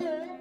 You.